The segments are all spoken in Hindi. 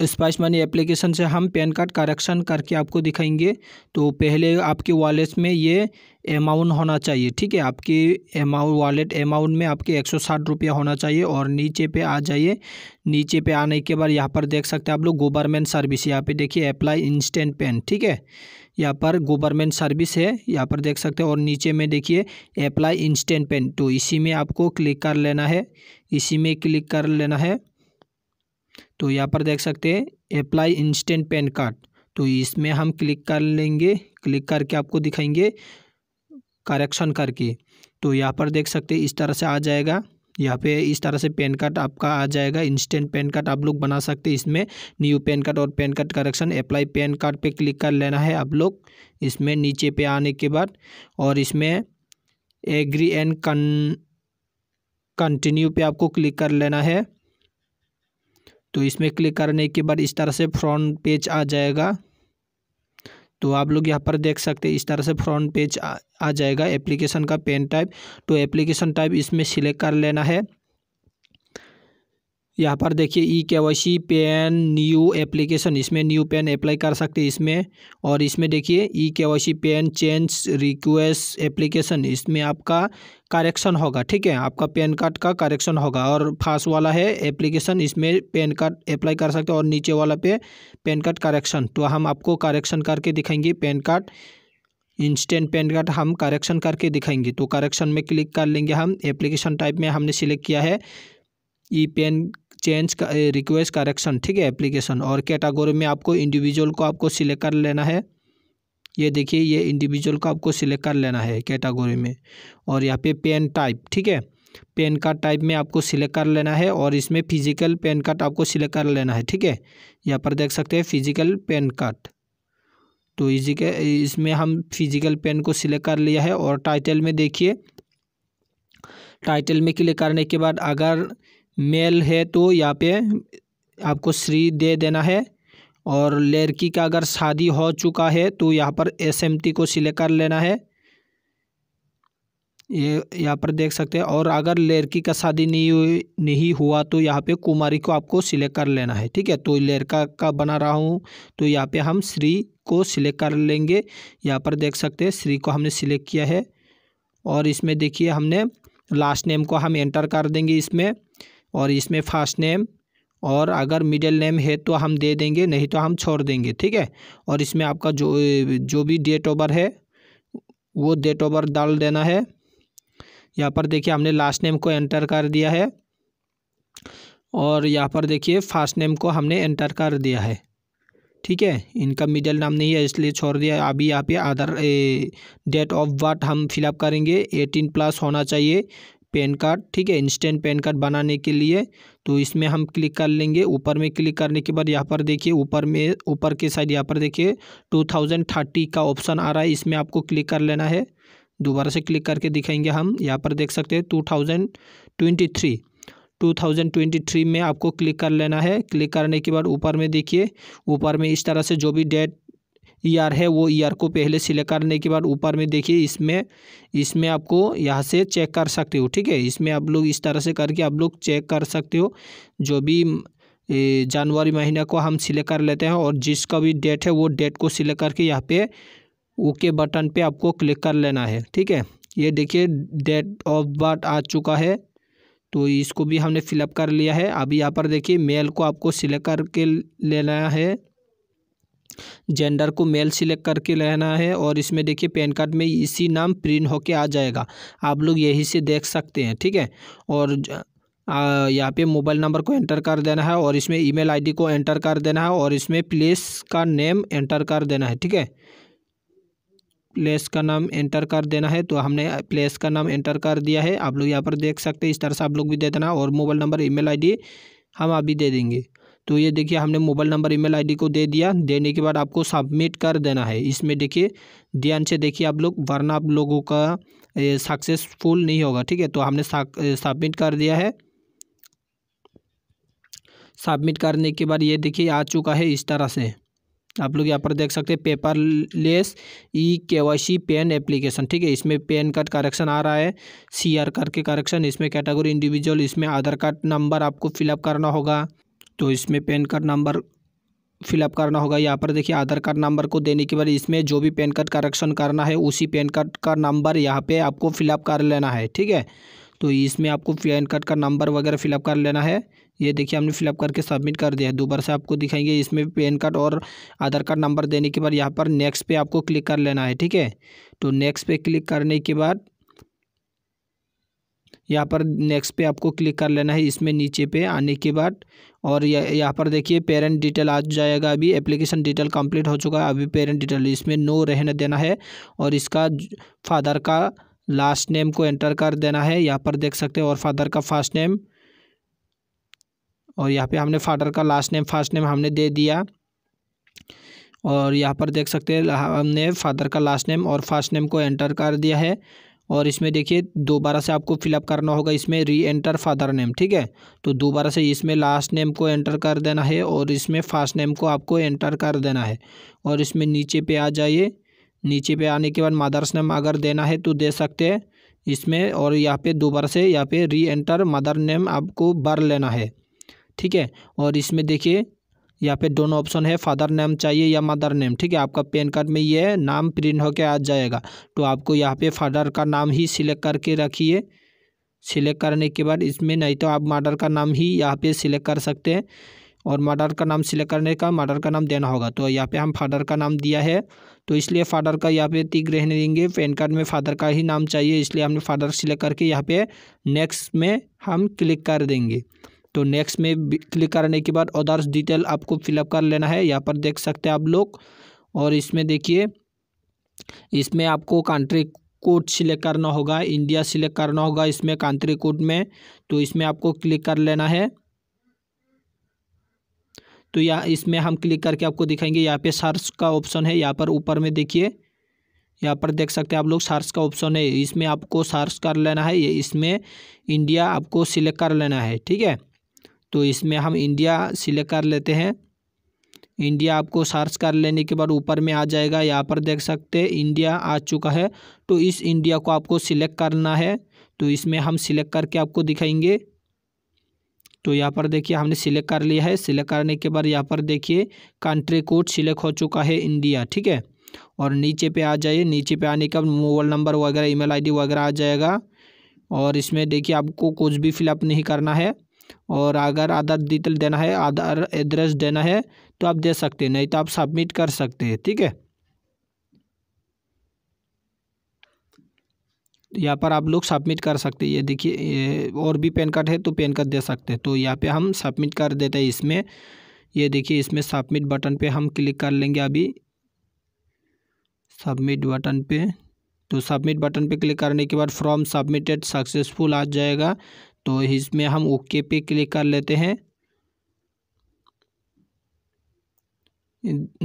स्पाइस मनी एप्लीकेशन से हम पैन कार्ड करेक्शन करके आपको दिखाएँगे। तो पहले आपके वॉलेट में ये अमाउंट होना चाहिए, ठीक है? आपके अमाउंट वॉलेट अमाउंट में आपके एक सौ साठ रुपया होना चाहिए और नीचे पे आ जाइए। नीचे पे आने के बाद यहाँ पर देख सकते हैं आप लोग गवर्नमेंट सर्विस यहाँ पे देखिए अप्लाई इंस्टेंट पेन ठीक है? यहाँ पर गवर्नमेंट सर्विस है, यहाँ पर देख सकते हैं और नीचे में देखिए अप्लाई इंस्टेंट पेन तो इसी में आपको क्लिक कर लेना है। इसी में क्लिक कर लेना है। तो यहाँ पर देख सकते हैं अप्लाई इंस्टेंट पैन कार्ड तो इसमें हम क्लिक कर लेंगे क्लिक करके आपको दिखाएँगे करेक्शन करके। तो यहाँ पर देख सकते हैं, इस तरह से आ जाएगा। यहाँ पे इस तरह से पैन कार्ड आपका आ जाएगा। इंस्टेंट पैन कार्ड आप लोग बना सकते हैं इसमें। न्यू पैन कार्ड और PAN card correction apply PAN card पे क्लिक कर लेना है आप लोग। इसमें नीचे पे आने के बाद और इसमें एग्री एंड कन कंटिन्यू पे आपको क्लिक कर लेना है। तो इसमें क्लिक करने के बाद इस तरह से फ्रंट पेज आ जाएगा। तो आप लोग यहाँ पर देख सकते हैं इस तरह से फ्रंट पेज आ, आ जाएगा। एप्लीकेशन का पेन टाइप तो एप्लीकेशन टाइप इसमें सिलेक्ट कर लेना है। यहाँ पर देखिए E K Y C PAN new application इसमें न्यू पेन अप्लाई कर सकते हैं इसमें। और इसमें देखिए E K Y C PAN change request application इसमें आपका करेक्शन होगा, ठीक है? आपका पैन कार्ड का करेक्शन होगा और फास्ट वाला है एप्लीकेशन इसमें पैन कार्ड अप्लाई कर सकते हैं और नीचे वाला पे पैन कार्ड करेक्शन तो हम आपको करेक्शन करके दिखाएँगे PAN card instant PAN card हम करेक्शन करके दिखाएँगे। तो करेक्शन में क्लिक कर लेंगे हम एप्लीकेशन टाइप में हमने सिलेक्ट किया है ई पेन चेंज का रिक्वेस्ट करेक्शन ठीक है एप्लीकेशन और कैटागोरी में आपको इंडिविजुअल को आपको सिलेक्ट कर लेना है। ये देखिए, ये इंडिविजुअल को आपको सिलेक्ट कर लेना है कैटागोरी में और यहाँ पे पेन टाइप ठीक है? पेन कार्ड टाइप में आपको सिलेक्ट कर लेना है और इसमें फ़िज़िकल पेन कार्ड आपको सिलेक्ट कर लेना है, ठीक है? यहाँ पर देख सकते हैं फ़िज़िकल पेन कार्ड तो इसी के, इसमें हम फ़िज़िकल पेन को सिलेक्ट कर लिया है और टाइटल में देखिए टाइटल में क्लिक करने के बाद अगर मेल है तो यहाँ पे आपको श्री दे देना है। और लड़की का अगर शादी हो चुका है तो यहाँ पर एस एम टी को सिलेक्ट कर लेना है। ये यहाँ पर देख सकते हैं। और अगर लड़की का शादी नहीं हुई, नहीं हुआ तो यहाँ पे कुमारी को आपको सिलेक्ट कर लेना है। ठीक है? तो लड़का का बना रहा हूँ तो यहाँ पे हम श्री को सिलेक्ट कर लेंगे। यहाँ पर देख सकते हैं, श्री को हमने सिलेक्ट किया है। और इसमें देखिए, हमने लास्ट नेम को हम एंटर कर देंगे इसमें। और इसमें फ़र्स्ट नेम और अगर मिडिल नेम है तो हम दे देंगे, नहीं तो हम छोड़ देंगे, ठीक है? और इसमें आपका जो जो भी डेट ओवर है, वो डेट ओवर डाल देना है। यहाँ पर देखिए हमने लास्ट नेम को एंटर कर दिया है और यहाँ पर देखिए फ़र्स्ट नेम को हमने एंटर कर दिया है, ठीक है? इनका मिडिल नाम नहीं है, इसलिए छोड़ दिया। अभी यहाँ पे आधार डेट ऑफ़ बर्थ हम फिलअप करेंगे। एटीन प्लस होना चाहिए। पैन कार्ड, ठीक है, इंस्टेंट पैन कार्ड बनाने के लिए। तो इसमें हम क्लिक कर लेंगे, ऊपर में क्लिक करने के बाद यहाँ पर देखिए, ऊपर में, ऊपर के साइड यहाँ पर देखिए टू थाउज़ेंड थर्टी का ऑप्शन आ रहा है, इसमें आपको क्लिक कर लेना है। दोबारा से क्लिक करके दिखाएँगे हम, यहाँ पर देख सकते हैं two thousand twenty three two thousand twenty three में आपको क्लिक कर लेना है, क्लिक करने के बाद ऊपर में देखिए, ऊपर में इस तरह से जो भी डेट ईयर है, वो ईयर को पहले सिलेक्ट करने के बाद ऊपर में देखिए, इसमें इसमें आपको यहाँ से चेक कर सकते हो, ठीक है? इसमें आप लोग इस तरह से करके आप लोग चेक कर सकते हो। जो भी जनवरी महीने को हम सिलेक्ट कर लेते हैं और जिसका भी डेट है, वो डेट को सिलेक्ट करके यहाँ पे ओके बटन पे आपको क्लिक कर लेना है, ठीक है? ये देखिए डेट ऑफ़ बर्थ आ चुका है तो इसको भी हमने फिलअप कर लिया है। अभी यहाँ पर देखिए मेल को आपको सिलेक्ट करके लेना है। जेंडर को मेल सिलेक्ट करके लेना है और इसमें देखिए पैन कार्ड में इसी नाम प्रिंट होके आ जाएगा। आप लोग यही से देख सकते हैं, ठीक है? और यहाँ पे मोबाइल नंबर को एंटर कर देना है और इसमें ईमेल आईडी को एंटर कर देना है और इसमें प्लेस का नेम एंटर कर देना है, ठीक है? प्लेस का नाम एंटर कर देना है तो हमने प्लेस का नाम एंटर कर दिया है। आप लोग यहाँ पर देख सकते हैं, इस तरह से आप लोग भी दे देना और मोबाइल नंबर, ईमेल आईडी हम अभी दे देंगे। तो ये देखिए, हमने मोबाइल नंबर, ईमेल आईडी को दे दिया। देने के बाद आपको सबमिट कर देना है। इसमें देखिए, ध्यान से देखिए आप लोग, वरना आप लोगों का सक्सेसफुल नहीं होगा, ठीक है? तो हमने सबमिट कर दिया है। सबमिट करने के बाद ये देखिए, आ चुका है इस तरह से। आप लोग यहाँ पर देख सकते हैं पेपर लेस ई K Y C pen application ठीक है? इसमें पेन कार्ड करेक्शन आ रहा है सी आर कार्ड के करेक्शन इसमें कैटेगरी इंडिविजुअल इसमें आधार कार्ड नंबर आपको फिलअप करना होगा। तो इसमें पैन कार्ड नंबर फिलअप करना होगा। यहाँ पर देखिए, आधार कार्ड नंबर को देने के बाद इसमें जो भी पैन कार्ड करेक्शन करना है, उसी पैन कार्ड का नंबर यहाँ पे आपको फिलअप कर लेना है, ठीक है? तो इसमें आपको पैन कार्ड का नंबर वगैरह फिलअप कर लेना है। ये देखिए, हमने फिलअप करके सबमिट कर दिया है। दोबारा से आपको दिखाएँगे, इसमें पैन कार्ड और आधार कार्ड नंबर देने के बाद यहाँ पर नेक्स्ट पे आपको क्लिक कर लेना है, ठीक है? तो नेक्स्ट पे क्लिक करने के बाद यहाँ पर नेक्स्ट पे आपको क्लिक कर लेना है, इसमें नीचे पे आने के बाद। और यहाँ पर देखिए पेरेंट डिटेल आ जाएगा अभी। एप्लीकेशन डिटेल कंप्लीट हो चुका है, अभी पेरेंट डिटेल इसमें नो रहने देना है। और इसका फादर का लास्ट नेम को एंटर कर देना है। यहाँ पर देख सकते हैं, और फादर का फ़र्स्ट नेम और यहाँ पे हमने फादर का लास्ट नेम फ़र्स्ट नेम हमने दे दिया। और यहाँ पर देख सकते हैं, हमने फादर का लास्ट नेम और फ़र्स्ट नेम को एंटर कर दिया है। और इसमें देखिए दोबारा से आपको फिलअप करना होगा इसमें री एंटर फादर नेम ठीक है? तो दोबारा से इसमें लास्ट नेम को एंटर कर देना है और इसमें फ़र्स्ट नेम को आपको एंटर कर देना है। और इसमें नीचे पे आ जाइए। नीचे पे आने के बाद मदर्स नेम अगर देना है तो दे सकते हैं। इसमें और यहाँ पे दोबारा से यहाँ पे री एंटर मदर नेम आपको भर लेना है, ठीक है? और इसमें देखिए यहाँ पे दोनों ऑप्शन है फादर नेम चाहिए या मदर नेम ठीक है, आपका पैन कार्ड में ये नाम प्रिंट होकर आ जाएगा। तो आपको यहाँ पे फादर का नाम ही सिलेक्ट करके रखिए। सिलेक्ट करने के बाद इसमें नहीं तो आप मदर का नाम ही यहाँ पे सिलेक्ट कर सकते हैं। और मदर का नाम सिलेक्ट करने का मदर का नाम देना होगा। तो यहाँ पे हम फादर का नाम दिया है। तो इसलिए फादर का यहाँ पे टिक रहने देंगे। पैन कार्ड में फादर का ही नाम चाहिए, इसलिए हमने फादर सिलेक्ट करके यहाँ पे नेक्स्ट में हम क्लिक कर देंगे। तो नेक्स्ट में क्लिक करने के बाद अदर्स डिटेल आपको फिलअप कर लेना है। यहाँ पर देख सकते हैं आप लोग। और इसमें देखिए, इसमें आपको कंट्री कोड सिलेक्ट करना होगा इंडिया सिलेक्ट करना होगा इसमें कंट्री कोड में। तो इसमें आपको क्लिक कर लेना है। तो यहाँ इसमें हम क्लिक करके आपको दिखाएँगे। यहाँ पे सर्च का ऑप्शन है। यहाँ पर ऊपर में देखिए, यहाँ पर देख सकते हैं आप लोग सर्च का ऑप्शन है। इसमें आपको सर्च कर लेना है। ये इसमें इंडिया आपको सिलेक्ट कर लेना है। ठीक है? तो इसमें हम इंडिया सिलेक्ट कर लेते हैं। इंडिया आपको सर्च कर लेने के बाद ऊपर में आ जाएगा। यहाँ पर देख सकते हैं इंडिया आ चुका है। तो इस इंडिया को आपको सिलेक्ट करना है। तो इसमें हम सिलेक्ट करके आपको दिखाएँगे। तो यहाँ पर देखिए, हमने सिलेक्ट कर लिया है। सिलेक्ट करने के बाद यहाँ पर देखिए कंट्री कोड सिलेक्ट हो चुका है इंडिया ठीक है? और नीचे पे आ जाइए। नीचे पे आने का मोबाइल नंबर वगैरह ईमेल आईडी वगैरह आ जाएगा। और इसमें देखिए, आपको कुछ भी फिलअप नहीं करना है। और अगर आधार डिटेल देना है, आधार एड्रेस देना है तो आप दे सकते हैं, नहीं तो आप सबमिट कर सकते हैं, ठीक है? यहाँ पर आप लोग सबमिट कर सकते हैं, ये देखिए और भी पैन कार्ड है तो पैन कार्ड दे सकते हैं तो यहाँ पे हम सबमिट कर देते हैं इसमें, ये देखिए, इसमें सबमिट बटन पे हम क्लिक कर लेंगे अभी सबमिट बटन पे तो सबमिट बटन पे क्लिक करने के बाद फॉर्म सबमिटेड सक्सेसफुल आ जाएगा तो इसमें हम ओके पे क्लिक कर लेते हैं।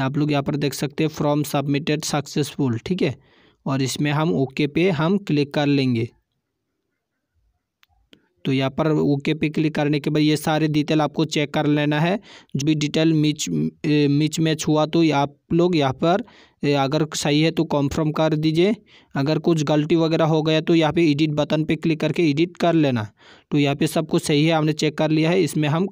आप लोग यहाँ पर देख सकते हैं फ्रॉम सबमिटेड सक्सेसफुल ठीक है? और इसमें हम ओके पे हम क्लिक कर लेंगे। तो यहाँ पर ओके पे क्लिक करने के बाद ये सारे डिटेल आपको चेक कर लेना है। जो भी डिटेल मिच मिच मैच हुआ तो आप लोग यहाँ पर अगर सही है तो कॉन्फर्म कर दीजिए। अगर कुछ गलती वगैरह हो गया तो यहाँ पे एडिट बटन पे क्लिक करके एडिट कर लेना। तो यहाँ पे सब कुछ सही है हमने चेक कर लिया है। इसमें हम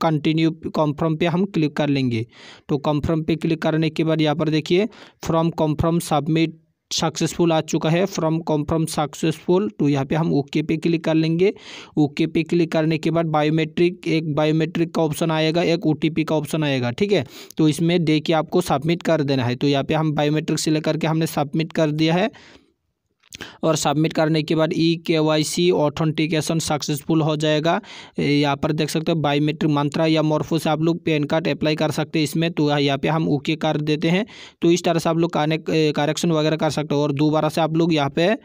कंटिन्यू कॉन्फर्म पे हम क्लिक कर लेंगे। तो कॉन्फर्म पे क्लिक करने के बाद यहाँ पर देखिए फ्रॉम कॉन्फर्म सबमिट सक्सेसफुल आ चुका है फ्रॉम कॉन्फर्म सक्सेसफुल तो यहाँ पे हम ओके पे क्लिक कर लेंगे। ओके पे क्लिक करने के बाद बायोमेट्रिक एक बायोमेट्रिक का ऑप्शन आएगा, एक ओ का ऑप्शन आएगा, ठीक है? तो इसमें दे के आपको सबमिट कर देना है। तो यहाँ पे हम बायोमेट्रिक सिलेक्ट करके हमने सबमिट कर दिया है। और सबमिट करने के बाद ई के वाई सी ऑथेंटिकेशन सक्सेसफुल हो जाएगा। यहाँ पर देख सकते हो बायोमेट्रिक मंत्रा या मोरफो से आप लोग पैन कार्ड अप्लाई कर सकते हैं इसमें। तो यहाँ पे हम ओके कर देते हैं। तो इस तरह से आप लोग कनेक्ट करेक्शन वगैरह कर सकते हो और दोबारा से आप लोग यहाँ पे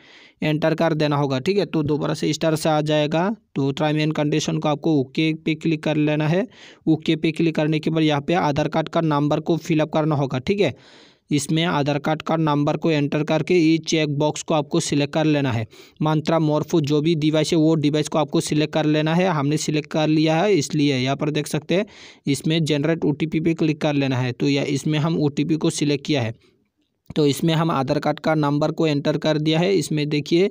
एंटर कर देना होगा, ठीक है? तो दोबारा से इस तरह से आ जाएगा। तो ट्राइम एंड कंडीशन को आपको ओके पे क्लिक कर लेना है। ओके पे क्लिक करने के बाद यहाँ पे आधार कार्ड का नंबर को फिलअप करना होगा, ठीक है? इसमें आधार कार्ड का नंबर को एंटर करके इस चेक बॉक्स को आपको सिलेक्ट कर लेना है। मंत्रा मोरफो जो भी डिवाइस है, वो डिवाइस को आपको सिलेक्ट कर लेना है। हमने सिलेक्ट कर लिया है, इसलिए यहाँ पर देख सकते हैं, इसमें जनरेट ओ टी पे क्लिक कर लेना है। तो या इसमें हम ओटीपी को सिलेक्ट किया है। तो इसमें हम आधार कार्ड का नंबर को एंटर कर दिया है। इसमें देखिए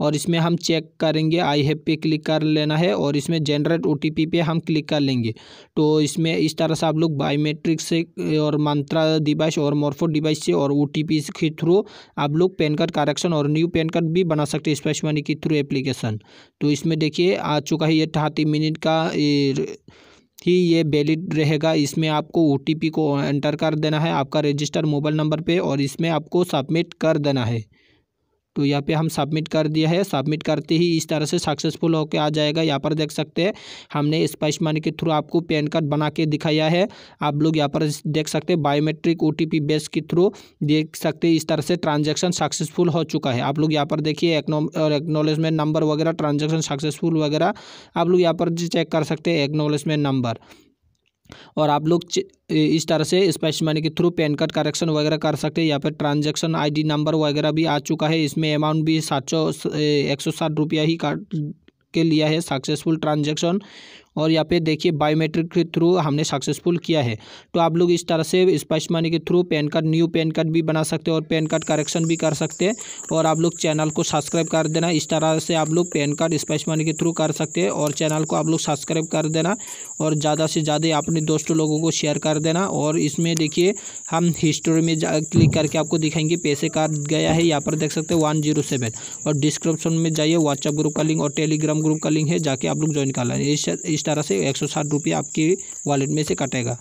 और इसमें हम चेक करेंगे आई हैव पे क्लिक कर लेना है और इसमें जनरेट ओ टी पी पे हम क्लिक कर लेंगे। तो इसमें इस तरह से आप लोग बायोमेट्रिक से, और मंत्रा डिवाइस और मोरफो डिवाइस से और ओ टी पी के थ्रू आप लोग पैन कार्ड करेक्शन और न्यू पैन कार्ड भी बना सकते हैं स्पेश मनी के थ्रू एप्लीकेशन तो इसमें देखिए, आ चुका है ये थर्टी मिनट का ही ये वैलिड रहेगा। इसमें आपको ओटीपी को एंटर कर देना है, आपका रजिस्टर मोबाइल नंबर पे और इसमें आपको सबमिट कर देना है। तो यहाँ पे हम सबमिट कर दिया है। सबमिट करते ही इस तरह से सक्सेसफुल होकर आ जाएगा। यहाँ पर देख सकते हैं, हमने स्पाइस मनी के थ्रू आपको पैन कार्ड बना के दिखाया है। आप लोग यहाँ पर देख सकते हैं बायोमेट्रिक ओटीपी बेस के थ्रू देख सकते हैं, इस तरह से ट्रांजेक्शन सक्सेसफुल हो चुका है। आप लोग यहाँ पर देखिए एक्नोलेजमेंट नंबर वगैरह ट्रांजेक्शन सक्सेसफुल वगैरह, आप लोग यहाँ पर चेक कर सकते हैं एक्नोलेजमेंट नंबर और आप लोग इस तरह से स्पेशल मनी के थ्रू पैन कार्ड करेक्शन वगैरह कर सकते हैं यहाँ पर ट्रांजैक्शन आईडी नंबर वगैरह भी आ चुका है। इसमें अमाउंट भी सात सौ एक सौ साठ रुपया ही काट के लिया है सक्सेसफुल ट्रांजेक्शन और यहाँ पे देखिए बायोमेट्रिक के थ्रू हमने सक्सेसफुल किया है। तो आप लोग इस तरह से स्पाइस मनी के through PAN card new PAN card भी बना सकते हैं और पैन कार्ड करेक्शन भी कर सकते हैं। और आप लोग चैनल को सब्सक्राइब कर देना, इस तरह से आप लोग पैन कार्ड स्पाइस मनी के थ्रू कर सकते हैं और चैनल को आप लोग सब्सक्राइब कर देना और ज़्यादा से ज़्यादा अपने दोस्तों लोगों को शेयर कर देना। और इसमें देखिए हम हिस्टोरी में क्लिक करके आपको दिखाएँगे, पैसे काट गया है, यहाँ पर देख सकते हैं वन ज़ीरो सेवन और डिस्क्रिप्शन में जाइए व्हाट्सएप ग्रुप का लिंक और टेलीग्राम ग्रुप का लिंक है, जाके आप लोग ज्वाइन कर लें इस तरह से एक सौ आपकी वॉलेट में से कटेगा।